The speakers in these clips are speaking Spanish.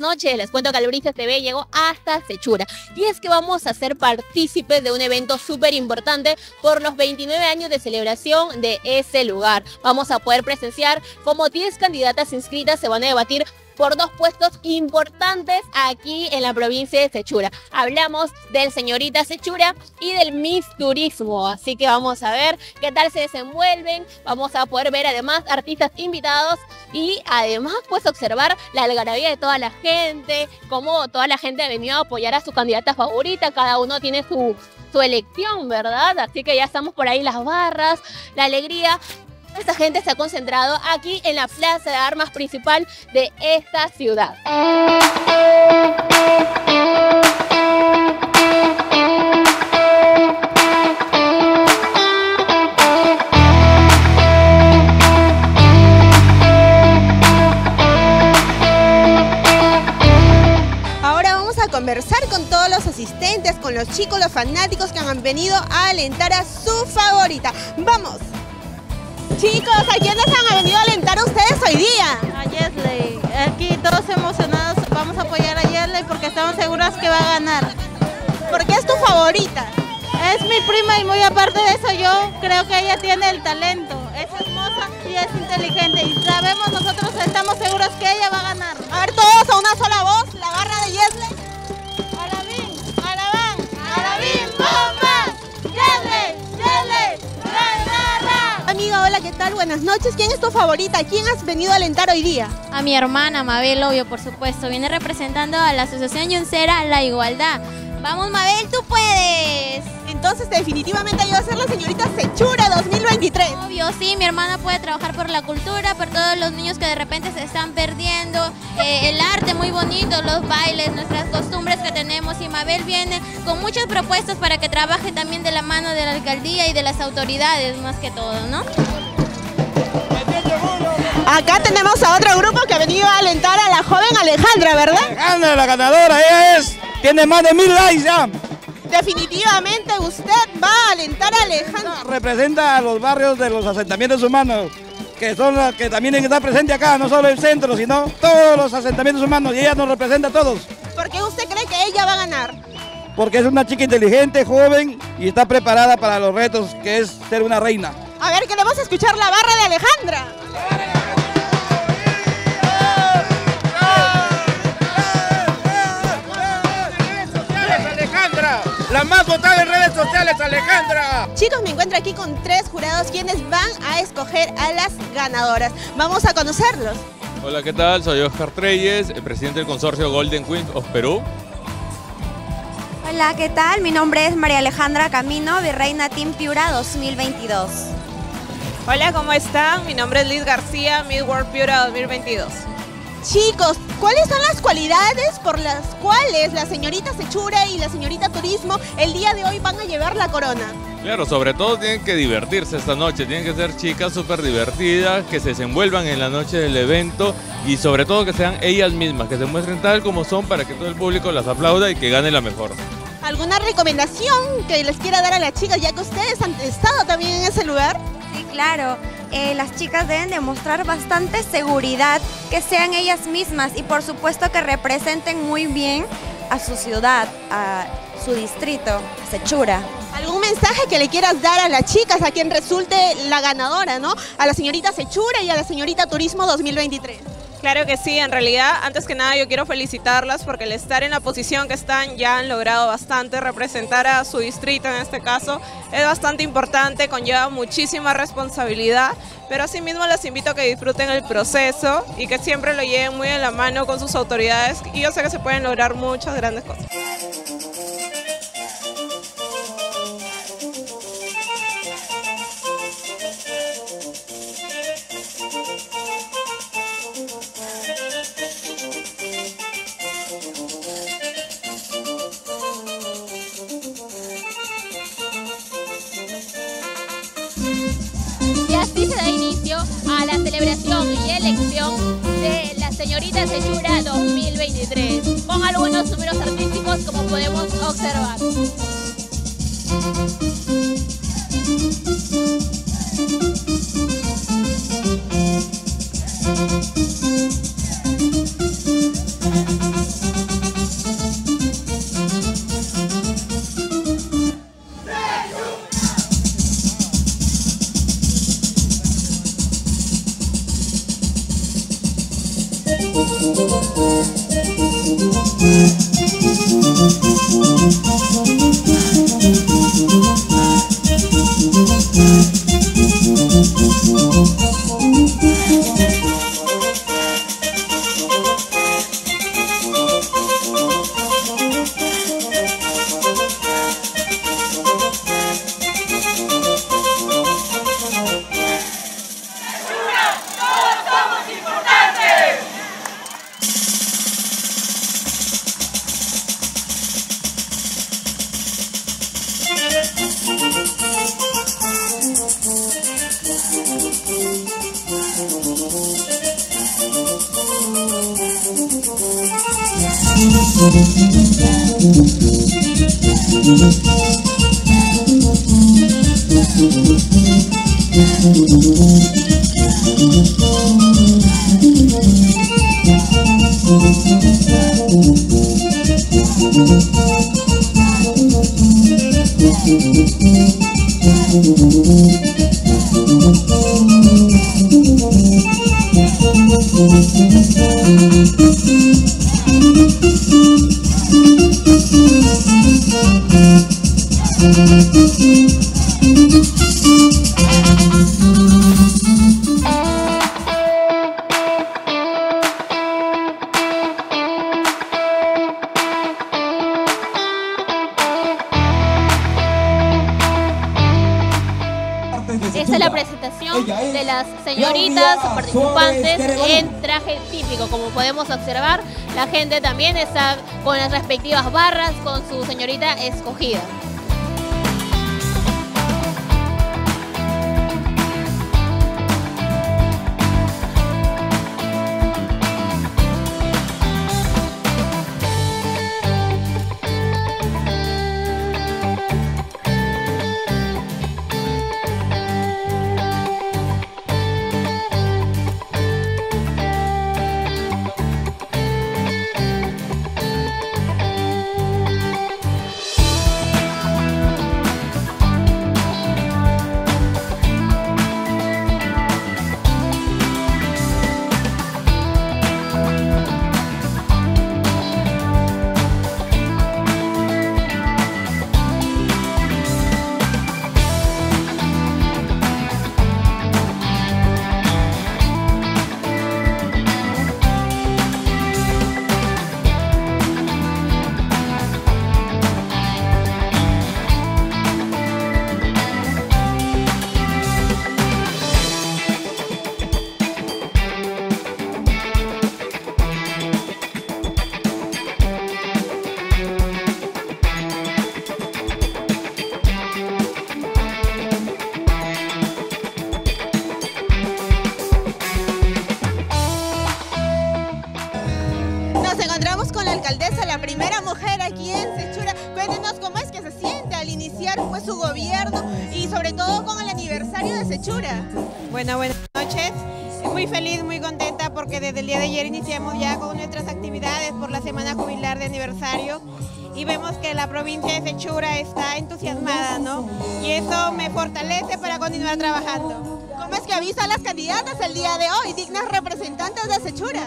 noches. Les cuento que Albricias TV llegó hasta Sechura. Y es que vamos a ser partícipes de un evento súper importante por los 29 años de celebración de ese lugar. Vamos a poder presenciar cómo 10 candidatas inscritas se van a debatir por dos puestos importantes aquí en la provincia de Sechura. Hablamos del señorita Sechura y del Miss Turismo, así que vamos a ver qué tal se desenvuelven, vamos a poder ver además artistas invitados y además pues observar la algarabía de toda la gente, cómo toda la gente ha venido a apoyar a su candidata favorita, cada uno tiene su, su elección, ¿verdad? Así que ya estamos por ahí las barras, la alegría esta gente se ha concentrado aquí en la plaza de armas principal de esta ciudad. Ahora vamos a conversar con todos los asistentes, con los chicos, los fanáticos que han venido a alentar a su favorita. ¡Vamos! Chicos, ¿a quiénes han venido a alentar ustedes hoy día? A Yesley. Aquí todos emocionados vamos a apoyar a Yesley porque estamos seguras que va a ganar. ¿Por qué es tu favorita? Es mi prima y muy aparte de eso yo creo que ella tiene el talento. Es hermosa y es inteligente y sabemos nosotros estamos seguros que ella va a ganar. A ver todos a una sola voz, la barra de Yesley. Hola, ¿qué tal? Buenas noches. ¿Quién es tu favorita? ¿Quién has venido a alentar hoy día? A mi hermana Mabel, obvio, por supuesto. Viene representando a la Asociación Yuncera La Igualdad. Vamos, Mabel, tú puedes. Entonces, definitivamente yo voy a ser la señorita Sechura 2023. Obvio, sí, mi hermana puede trabajar por la cultura, por todos los niños que de repente se están perdiendo, eh, el arte muy bonito, los bailes, nuestras costumbres que tenemos. Y Mabel viene con muchas propuestas para que trabaje también de la mano de la alcaldía y de las autoridades, más que todo, ¿no? Acá tenemos a otro grupo que ha venido a alentar a la joven Alejandra, ¿verdad? Alejandra, la ganadora, ella es. Tiene más de mil likes ya. Definitivamente usted va a alentar a Alejandra. Representa a los barrios de los asentamientos humanos, que son los que también que estar presentes acá, no solo el centro, sino todos los asentamientos humanos. Y ella nos representa a todos. ¿Por qué usted cree que ella va a ganar? Porque es una chica inteligente, joven y está preparada para los retos que es ser una reina. A ver, queremos escuchar la barra de Alejandra. La más votada en redes sociales, Alejandra. Chicos, me encuentro aquí con tres jurados quienes van a escoger a las ganadoras. Vamos a conocerlos. Hola, ¿qué tal? Soy Oscar Treyes, el presidente del consorcio Golden Queens of Perú. Hola, ¿qué tal? Mi nombre es María Alejandra Camino, Virreina Team Piura 2022. Hola, ¿cómo están? Mi nombre es Liz García, Mid World Piura 2022. Chicos, ¿cuáles son las cualidades por las cuales la señorita Sechura y la señorita Turismo el día de hoy van a llevar la corona? Claro, sobre todo tienen que divertirse esta noche, tienen que ser chicas súper divertidas, que se desenvuelvan en la noche del evento y sobre todo que sean ellas mismas, que se muestren tal como son para que todo el público las aplauda y que gane la mejor. ¿Alguna recomendación que les quiera dar a las chicas ya que ustedes han estado también en ese lugar? Sí, claro. Eh, las chicas deben demostrar bastante seguridad, que sean ellas mismas y por supuesto que representen muy bien a su ciudad, a su distrito, a Sechura. ¿Algún mensaje que le quieras dar a las chicas, a quien resulte la ganadora, ¿no? A la señorita Sechura y a la señorita Turismo 2023. Claro que sí, en realidad, antes que nada yo quiero felicitarlas porque el estar en la posición que están ya han logrado bastante, representar a su distrito en este caso es bastante importante, conlleva muchísima responsabilidad, pero asimismo las invito a que disfruten el proceso y que siempre lo lleven muy en la mano con sus autoridades y yo sé que se pueden lograr muchas grandes cosas. Sechura 2023, con algunos números artísticos como podemos observar. Podemos observar, la gente también está con las respectivas barras con su señorita escogida. Ayer iniciamos ya con nuestras actividades por la Semana Jubilar de aniversario y vemos que la provincia de Sechura está entusiasmada, ¿no? Y eso me fortalece para continuar trabajando. ¿Cómo es que avisa a las candidatas el día de hoy, dignas representantes de Sechura?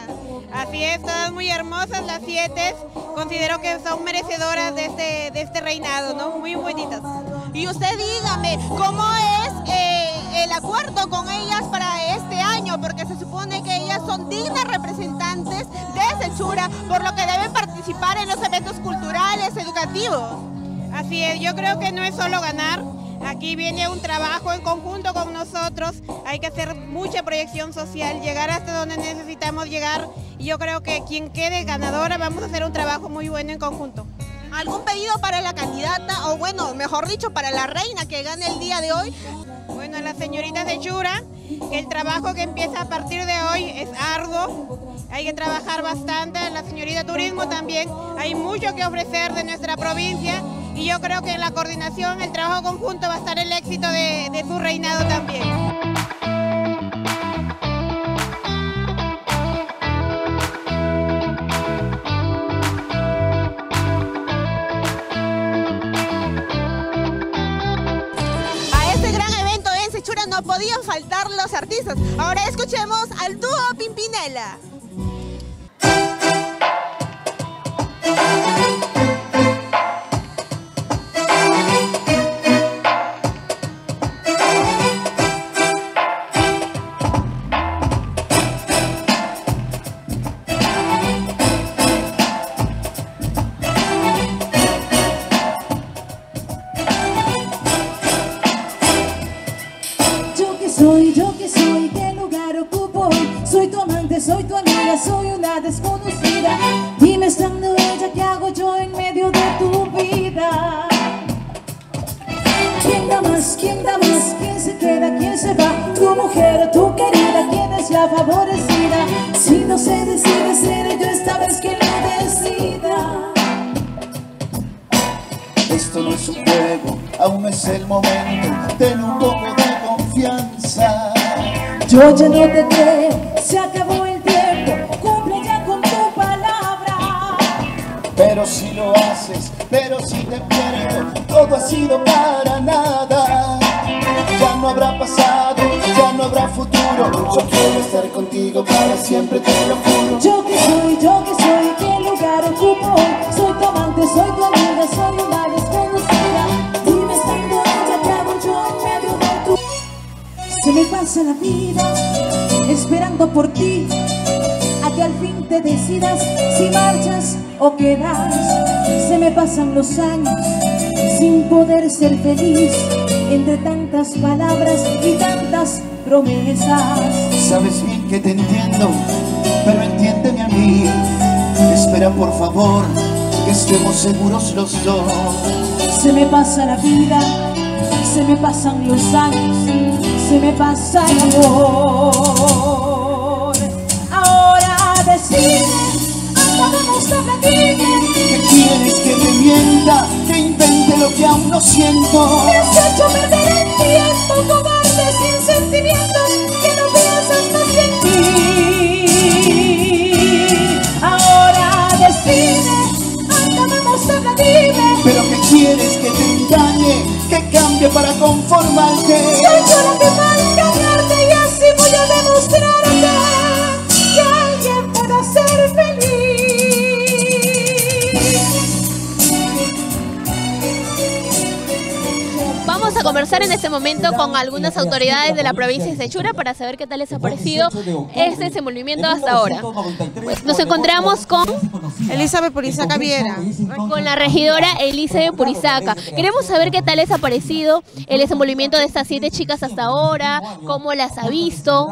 Así es, todas muy hermosas las siete. Considero que son merecedoras de este, de este reinado, ¿no? Muy bonitas. Y usted dígame, ¿cómo es eh, el acuerdo con ellas para este año? Porque se supone que ellas son dignas representantes de Sechura, por lo que deben participar en los eventos culturales, educativos. Así es, yo creo que no es solo ganar, aquí viene un trabajo en conjunto con nosotros, hay que hacer mucha proyección social, llegar hasta donde necesitamos llegar y yo creo que quien quede ganadora vamos a hacer un trabajo muy bueno en conjunto. ¿Algún pedido para la candidata o bueno, mejor dicho, para la reina que gane el día de hoy? Bueno, las señoritas de Chura, el trabajo que empieza a partir de hoy es arduo, hay que trabajar bastante, la señorita Turismo también, hay mucho que ofrecer de nuestra provincia y yo creo que en la coordinación, el trabajo conjunto va a estar el éxito de, de su reinado también. Ahora escuchemos al dúo Pimpinela. Querida, ¿quién es la favorecida? Si no se decide ser yo esta vez que lo decida. Esto no es un juego, aún no es el momento. Ten un poco de confianza. Yo ya no te creo, se acabó el tiempo, cumple ya con tu palabra. Pero si lo haces, pero si te pierdo, todo ha sido para nada. Ya no habrá pasado, Yo quiero estar contigo para siempre, te lo juro. Yo que soy, yo que soy, qué lugar ocupo. Soy tu amante, soy tu amiga, soy una desconocida. Dime estando ella, ¿qué hago yo en medio de tu Se me pasa la vida esperando por ti a que al fin te decidas si marchas o quedas. Se me pasan los años sin poder ser feliz entre tantas palabras y tantas promesas. Sabes bien que te entiendo, pero entiéndeme a mí. Espera por favor, que estemos seguros los dos. Se me pasa la vida, se me pasan los años, se me pasa el amor. Ahora decide, acabemos a pedirme. ¿Qué quieres que te mienta? Que invente lo que aún no siento. Me has hecho perder el tiempo, cobarde que no piensas más que en mí. Ahora decide, acabemos a pedirme. Pero ¿qué quieres que te engañe? Que cambie para conformarte. Momento con algunas autoridades de la provincia de Sechura para saber qué tal les ha parecido este desenvolvimiento hasta ahora. Pues nos encontramos con Elizabeth Purizaca Viera. con la regidora Elizabeth Purizaca. Queremos saber qué tal les ha parecido el desenvolvimiento de estas siete chicas hasta ahora, cómo las ha visto.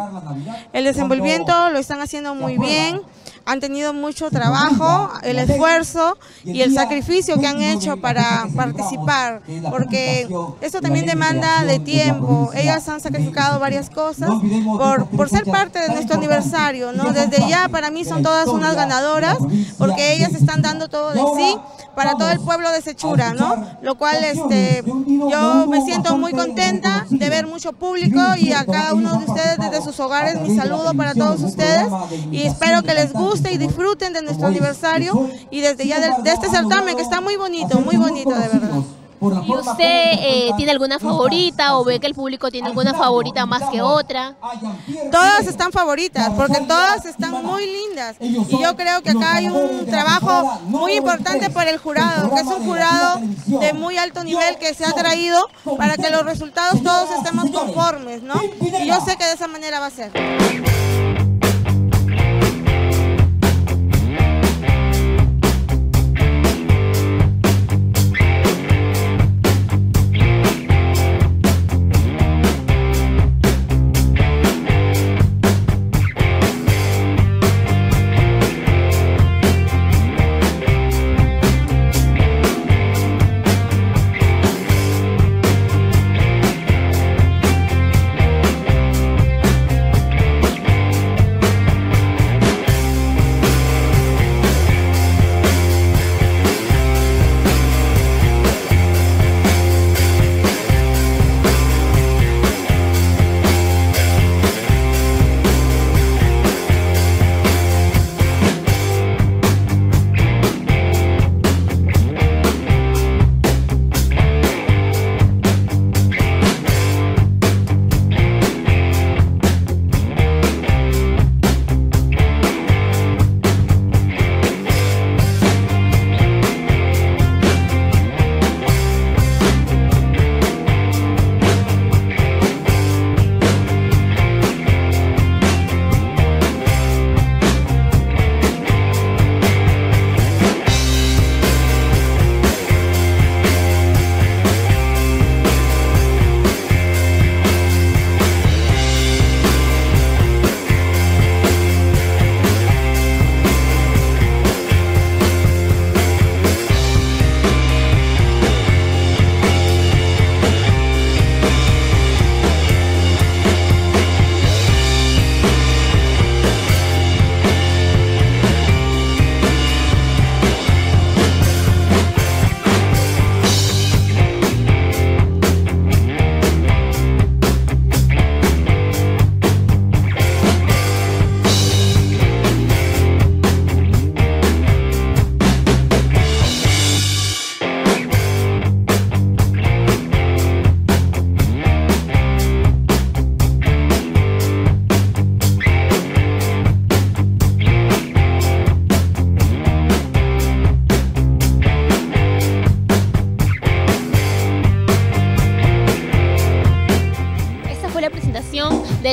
El desenvolvimiento lo están haciendo muy bien. Han tenido mucho trabajo, el esfuerzo y el sacrificio que han hecho para participar, porque esto también demanda de tiempo. Ellas han sacrificado varias cosas por, por ser parte de nuestro aniversario, ¿no? Desde ya para mí son todas unas ganadoras, porque ellas están dando todo de sí para todo el pueblo de Sechura, ¿no? Lo cual este, yo me siento muy contenta de ver mucho público y a cada uno de ustedes desde sus hogares mi saludo para todos ustedes y espero que les guste y disfruten de nuestro aniversario y desde ya de, de este certamen que está muy bonito, muy bonito de verdad. ¿Y usted eh, tiene alguna favorita o ve que el público tiene alguna favorita más que otra? Todas están favoritas porque todas están muy lindas y yo creo que acá hay un trabajo muy importante por el jurado, que es un jurado de muy alto nivel que se ha traído para que los resultados todos estemos conformes, ¿no? Y yo sé que de esa manera va a ser.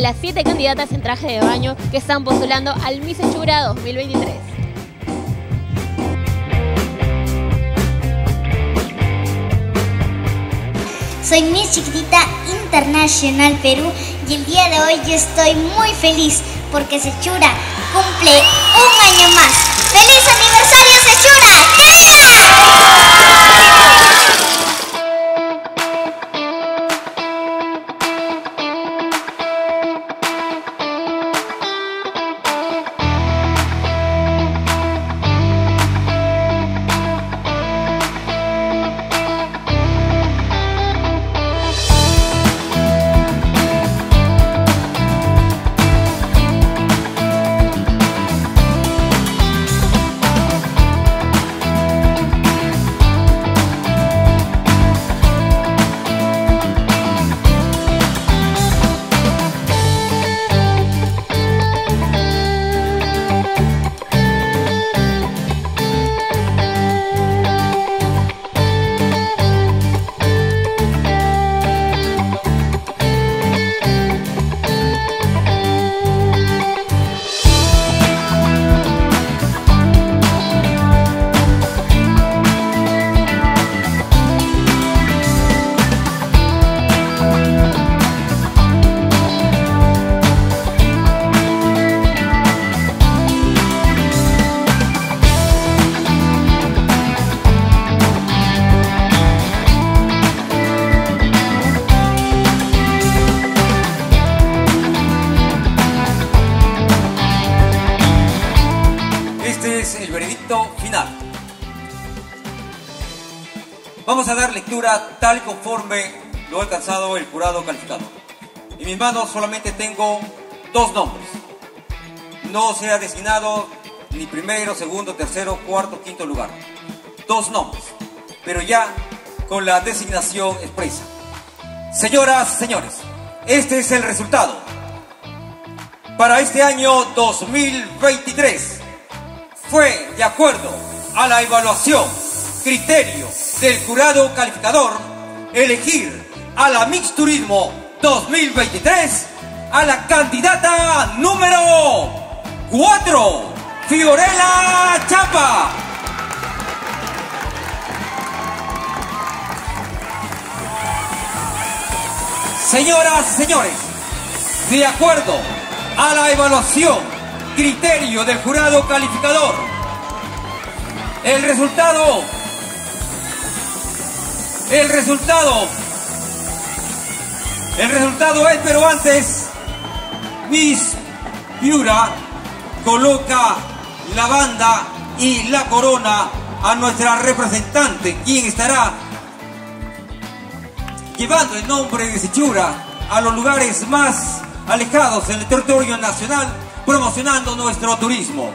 Las siete candidatas en traje de baño que están postulando al Miss Hechura 2023. Soy Miss Chiquitita Internacional Perú y el día de hoy yo estoy muy feliz porque Sechura cumple un año más. ¡Feliz aniversario Sechura! Este veredicto final. Vamos a dar lectura tal conforme lo ha alcanzado el jurado calificado. En mis manos solamente tengo dos nombres. No se ha designado ni primero, segundo, tercero, cuarto, quinto lugar. Dos nombres, pero ya con la designación expresa. Señoras, señores, este es el resultado. Para este año 2023 fue de acuerdo a la evaluación, criterio del jurado calificador, elegir a la Mix Turismo 2023 a la candidata número 4, Fiorella Chapa. Señoras y señores, de acuerdo a la evaluación, criterio del jurado calificador, el resultado, el resultado, el resultado es, pero antes, Miss Piura coloca la banda y la corona a nuestra representante, quien estará llevando el nombre de Sechura a los lugares más alejados en el territorio nacional, promocionando nuestro turismo.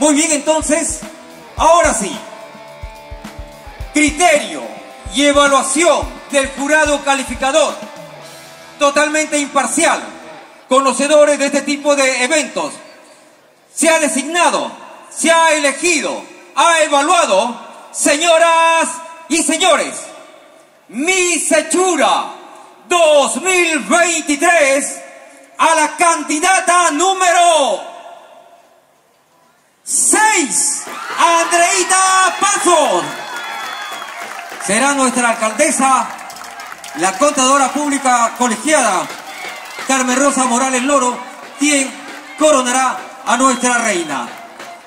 Muy bien, entonces, ahora sí, criterio y evaluación del jurado calificador, totalmente imparcial, conocedores de este tipo de eventos. Se ha designado, se ha elegido, ha evaluado, señoras y señores, mi Sechura 2023 a la candidata número 6, Andreita Pasos. Será nuestra alcaldesa, la contadora pública colegiada, Carmen Rosa Morales Loro, quien coronará a nuestra reina.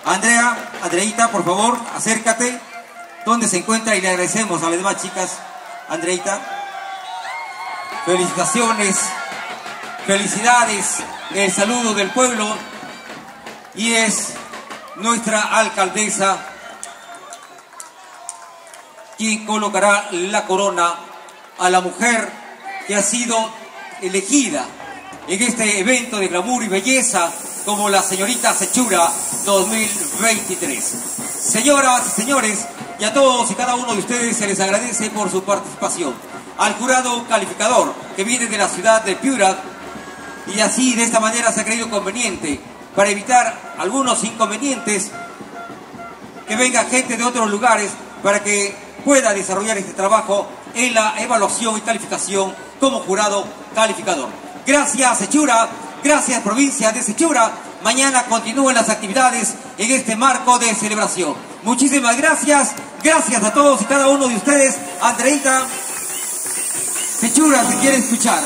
Andrea, Andreita, por favor, acércate. ¿Dónde se encuentra? Y le agradecemos a las demás chicas. Andreita, felicitaciones, felicidades, el saludo del pueblo. Y es nuestra alcaldesa quien colocará la corona a la mujer que ha sido elegida en este evento de glamour y belleza como la señorita Sechura 2023. Señoras y señores, y a todos y cada uno de ustedes se les agradece por su participación. Al jurado calificador que viene de la ciudad de Piura y así de esta manera se ha creído conveniente para evitar algunos inconvenientes que venga gente de otros lugares para que pueda desarrollar este trabajo en la evaluación y calificación como jurado calificador. Gracias, Sechura. Gracias, provincia de Sechura. Mañana continúen las actividades en este marco de celebración. Muchísimas gracias. Gracias a todos y cada uno de ustedes. Andreita Sechura te quiere escuchar.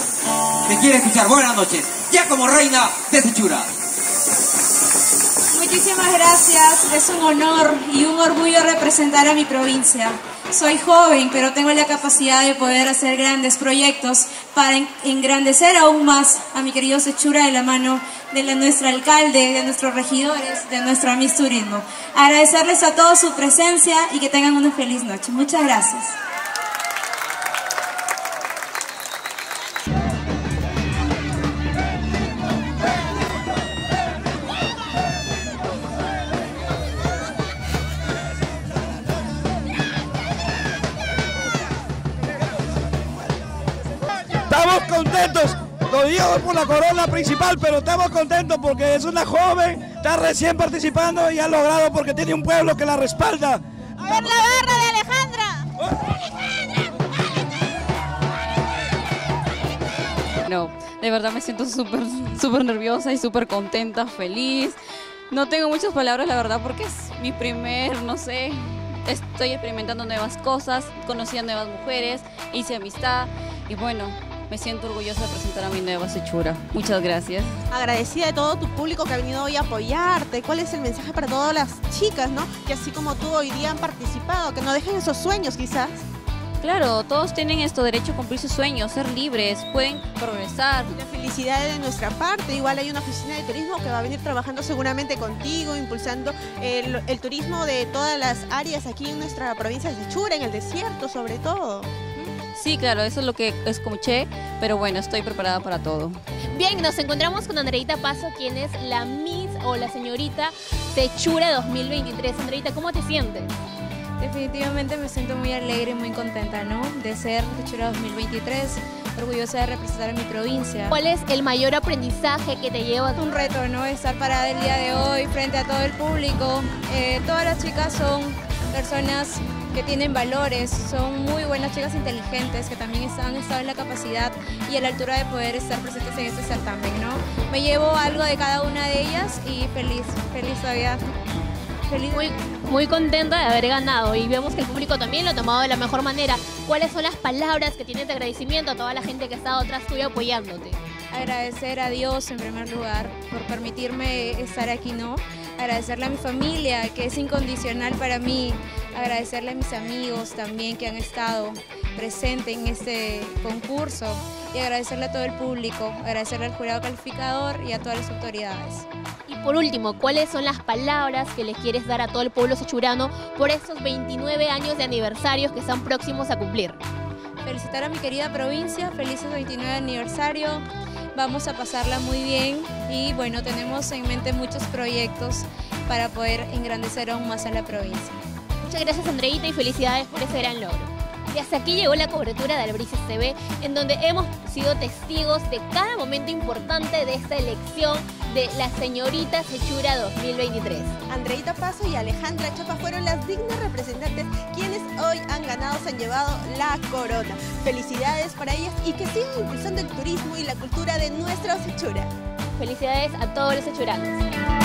Te quiere escuchar. Buenas noches. Ya como reina de Sechura. Muchísimas gracias, es un honor y un orgullo representar a mi provincia. Soy joven, pero tengo la capacidad de poder hacer grandes proyectos para engrandecer aún más a mi querido Sechura de la mano de la, nuestro alcalde, de nuestros regidores, de nuestro Amis Turismo. Agradecerles a todos su presencia y que tengan una feliz noche. Muchas gracias. Contentos. Lo digo por la corona principal, pero estamos contentos porque es una joven, está recién participando y ha logrado porque tiene un pueblo que la respalda. A ver la barra de Alejandra. No, de verdad me siento súper, súper nerviosa y súper contenta, feliz. No tengo muchas palabras, la verdad, porque es mi primer, no sé, estoy experimentando nuevas cosas, conocí a nuevas mujeres, hice amistad y bueno, me siento orgullosa de presentar a mi nueva Sechura. Muchas gracias. Agradecida de todo tu público que ha venido hoy a apoyarte. ¿Cuál es el mensaje para todas las chicas, no? Que así como tú hoy día han participado, que no dejen esos sueños quizás. Claro, todos tienen esto derecho a cumplir sus sueños, ser libres, pueden progresar. La felicidad de nuestra parte. Igual hay una oficina de turismo que va a venir trabajando seguramente contigo, impulsando el, el turismo de todas las áreas aquí en nuestra provincia de Sechura, en el desierto sobre todo. Sí, claro, eso es lo que escuché, pero bueno, estoy preparada para todo. Bien, nos encontramos con Andreita Paso, quien es la Miss o la señorita Sechura 2023. Andreita, ¿cómo te sientes? Definitivamente me siento muy alegre y muy contenta, ¿no? De ser Sechura 2023, orgullosa de representar a mi provincia. ¿Cuál es el mayor aprendizaje que te lleva? Un reto, ¿no? Estar parada el día de hoy frente a todo el público. Eh, todas las chicas son personas que tienen valores, son muy buenas chicas inteligentes que también han estado en la capacidad y a la altura de poder estar presentes en este certamen, ¿no? Me llevo algo de cada una de ellas y feliz, feliz todavía. Feliz. Muy, muy contenta de haber ganado y vemos que el público también lo ha tomado de la mejor manera. ¿Cuáles son las palabras que tienes de agradecimiento a toda la gente que ha estado atrás tuyo apoyándote? Agradecer a Dios en primer lugar por permitirme estar aquí, ¿no? Agradecerle a mi familia, que es incondicional para mí. Agradecerle a mis amigos también que han estado presentes en este concurso. Y agradecerle a todo el público, agradecerle al jurado calificador y a todas las autoridades. Y por último, ¿cuáles son las palabras que les quieres dar a todo el pueblo sechurano por estos 29 años de aniversarios que están próximos a cumplir? Felicitar a mi querida provincia, felices 29 aniversario, vamos a pasarla muy bien y bueno, tenemos en mente muchos proyectos para poder engrandecer aún más a la provincia. Muchas gracias Andreita y felicidades por ese gran logro. Y hasta aquí llegó la cobertura de Albrices TV, en donde hemos sido testigos de cada momento importante de esta elección de la señorita Sechura 2023. Andreita Paso y Alejandra Chapa fueron las dignas representantes quienes hoy han ganado, se han llevado la corona. Felicidades para ellas y que sigan impulsando el turismo y la cultura de nuestra Sechura. Felicidades a todos los sechuranos.